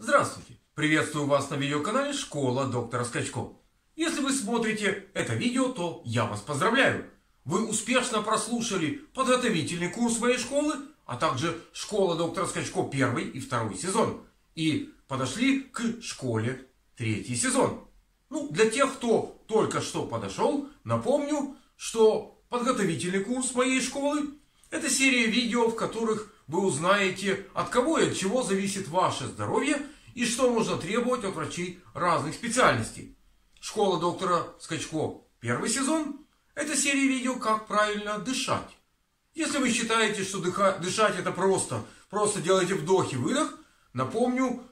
Здравствуйте! Приветствую вас на видеоканале Школа доктора Скачко. Если вы смотрите это видео, то я вас поздравляю. Вы успешно прослушали подготовительный курс моей школы, а также Школа доктора Скачко первый и второй сезон. И подошли к школе третий сезон. Ну, для тех, кто только что подошел, напомню, что подготовительный курс моей школы это серия видео, в которых вы узнаете, от кого и от чего зависит ваше здоровье и что можно требовать от врачей разных специальностей. Школа доктора Скачко первый сезон – это серия видео, как правильно дышать. Если вы считаете, что дышать это просто, просто делайте вдох-выдох, напомню,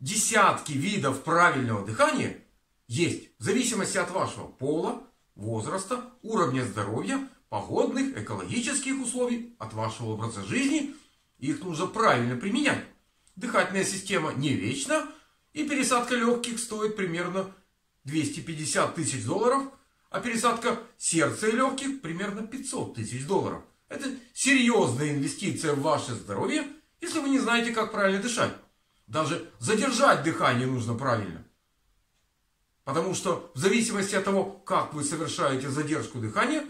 десятки видов правильного дыхания есть в зависимости от вашего пола, возраста, уровня здоровья, погодных, экологических условий, от вашего образа жизни. Их нужно правильно применять. Дыхательная система не вечна, и пересадка легких стоит примерно 250 тысяч долларов, а пересадка сердца и легких примерно 500 тысяч долларов. Это серьезная инвестиция в ваше здоровье, если вы не знаете, как правильно дышать. Даже задержать дыхание нужно правильно. Потому что в зависимости от того, как вы совершаете задержку дыхания,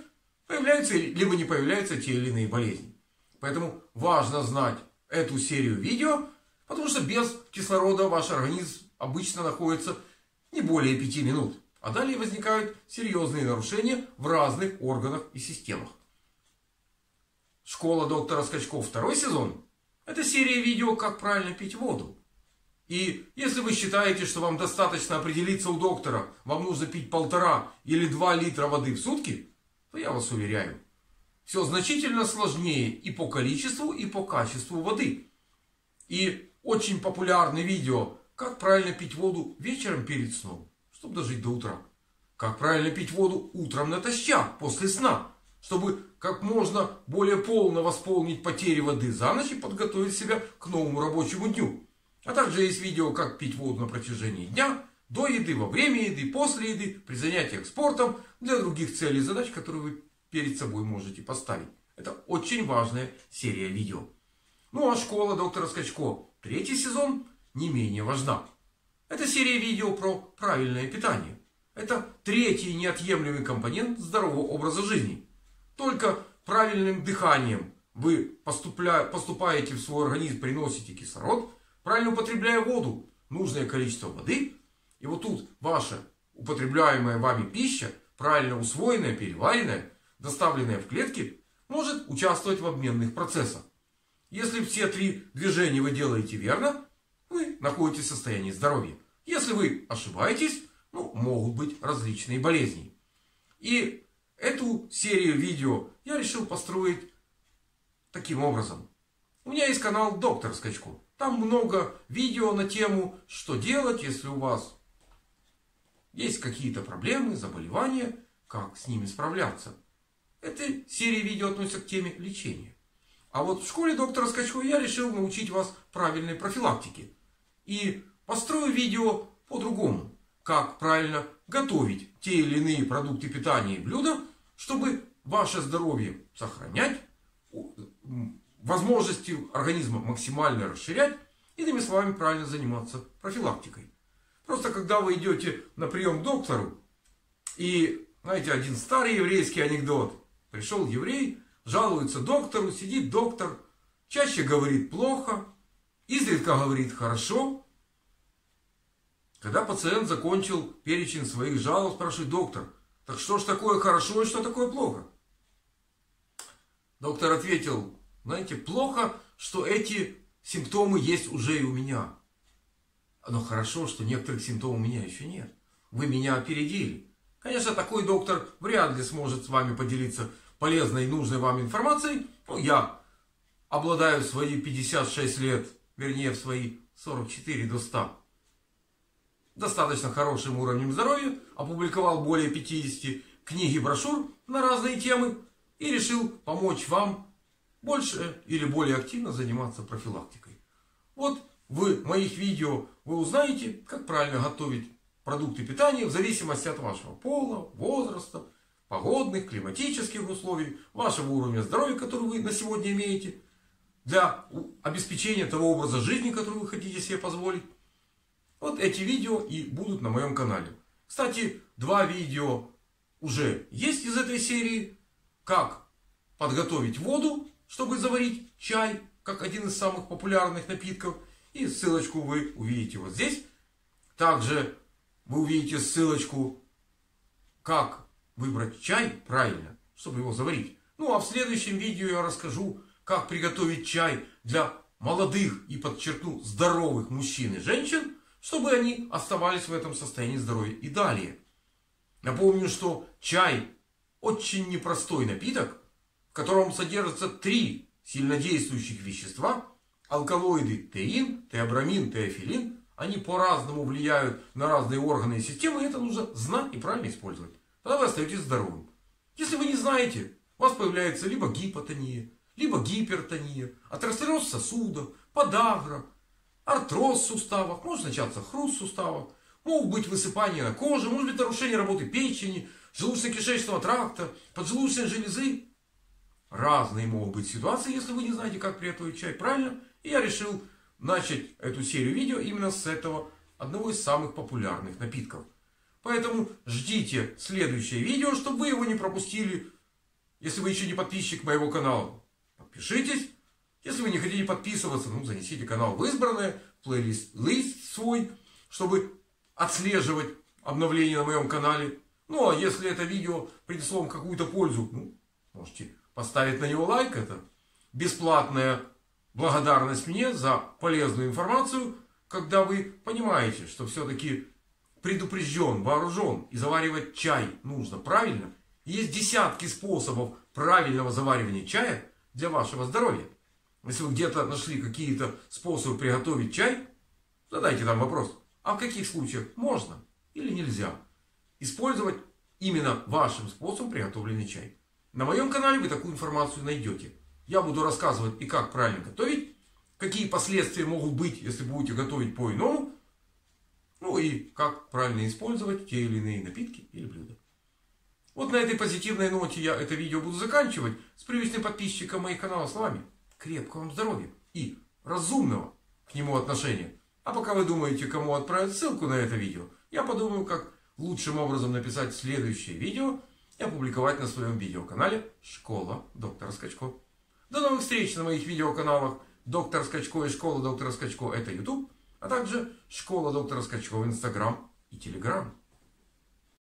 появляются либо не появляются те или иные болезни. Поэтому важно знать эту серию видео, потому что без кислорода ваш организм обычно находится не более 5 минут. А далее возникают серьезные нарушения в разных органах и системах. Школа доктора Скачков второй сезон – это серия видео «Как правильно пить воду». И если вы считаете, что вам достаточно определиться у доктора, вам нужно пить полтора или два литра воды в сутки, то я вас уверяю, все значительно сложнее и по количеству, и по качеству воды. И очень популярное видео, как правильно пить воду вечером перед сном, чтобы дожить до утра. Как правильно пить воду утром натощак, после сна, чтобы как можно более полно восполнить потери воды за ночь и подготовить себя к новому рабочему дню. А также есть видео, как пить воду на протяжении дня, до еды, во время еды, после еды, при занятиях спортом, для других целей и задач, которые вы перед собой можете поставить. Это очень важная серия видео. Ну а школа доктора Скачко, третий сезон, не менее важна. Это серия видео про правильное питание. Это третий неотъемлемый компонент здорового образа жизни. Только правильным дыханием вы поступаете в свой организм, приносите кислород, правильно употребляя воду, нужное количество воды. И вот тут ваша употребляемая вами пища, правильно усвоенная, переваренная, доставленная в клетки, может участвовать в обменных процессах. Если все три движения вы делаете верно, вы находитесь в состоянии здоровья. Если вы ошибаетесь, ну, могут быть различные болезни. И эту серию видео я решил построить таким образом. У меня есть канал Доктор Скачко. Там много видео на тему, что делать, если у вас есть какие-то проблемы, заболевания, как с ними справляться. Эта серия видео относится к теме лечения. А вот в школе доктора Скачко я решил научить вас правильной профилактике. И построю видео по-другому. Как правильно готовить те или иные продукты питания и блюда, чтобы ваше здоровье сохранять, возможности организма максимально расширять, иными словами, правильно заниматься профилактикой. Просто когда вы идете на прием к доктору, и, знаете, один старый еврейский анекдот. Пришел еврей, жалуется доктору, сидит доктор, чаще говорит плохо, изредка говорит хорошо. Когда пациент закончил перечень своих жалоб, спрашивает доктор, так что ж такое хорошо и что такое плохо? Доктор ответил, знаете, плохо, что эти симптомы есть уже и у меня. Но хорошо, что некоторых симптомов у меня еще нет. Вы меня опередили. Конечно, такой доктор вряд ли сможет с вами поделиться полезной и нужной вам информацией. Ну, я обладаю в свои 56 лет, вернее, в свои 44 до 100, достаточно хорошим уровнем здоровья, опубликовал более 50 книг и брошюр на разные темы и решил помочь вам больше или более активно заниматься профилактикой. Вот в моих видео вы узнаете, как правильно готовить продукты питания в зависимости от вашего пола, возраста, погодных, климатических условий, вашего уровня здоровья, который вы на сегодня имеете. Для обеспечения того образа жизни, который вы хотите себе позволить. Вот эти видео и будут на моем канале. Кстати, два видео уже есть из этой серии. Как подготовить воду, чтобы заварить чай, как один из самых популярных напитков. И ссылочку вы увидите вот здесь. Также вы увидите ссылочку, как выбрать чай правильно, чтобы его заварить. Ну а в следующем видео я расскажу, как приготовить чай для молодых и подчеркну здоровых мужчин и женщин, чтобы они оставались в этом состоянии здоровья и далее. Напомню, что чай очень непростой напиток, в котором содержатся три сильнодействующих вещества, алкалоиды теин, теобрамин, теофилин, они по-разному влияют на разные органы и системы, и это нужно знать и правильно использовать. Тогда вы остаетесь здоровым. Если вы не знаете, у вас появляется либо гипотония, либо гипертония, атеросклероз сосудов, подагра, артроз в суставах, может начаться хруст суставов, могут быть высыпания на коже, может быть нарушение работы печени, желудочно-кишечного тракта, поджелудочной железы. Разные могут быть ситуации, если вы не знаете, как приготовить чай правильно. И я решил начать эту серию видео именно с этого одного из самых популярных напитков. Поэтому ждите следующее видео, чтобы вы его не пропустили. Если вы еще не подписчик моего канала, подпишитесь. Если вы не хотите подписываться, ну, занесите канал в избранное, плейлист лист свой, чтобы отслеживать обновления на моем канале. Ну, а если это видео принесло вам какую-то пользу, ну, можете поставить на него лайк. Это бесплатная благодарность мне за полезную информацию, когда вы понимаете, что все-таки предупрежден, вооружен и заваривать чай нужно правильно. Есть десятки способов правильного заваривания чая для вашего здоровья. Если вы где-то нашли какие-то способы приготовить чай, задайте там вопрос, а в каких случаях можно или нельзя использовать именно вашим способом приготовленный чай. На моем канале вы такую информацию найдете. Я буду рассказывать и как правильно готовить, какие последствия могут быть, если будете готовить по-иному, ну и как правильно использовать те или иные напитки или блюда. Вот на этой позитивной ноте я это видео буду заканчивать с привычным подписчиком моих каналов словами. Крепкого вам здоровья и разумного к нему отношения. А пока вы думаете, кому отправить ссылку на это видео, я подумаю, как лучшим образом написать следующее видео и опубликовать на своем видеоканале «Школа доктора Скачко». До новых встреч на моих видеоканалах «Доктор Скачко» и «Школа доктора Скачко» – это YouTube, а также «Школа доктора Скачко» в Instagram и Telegram.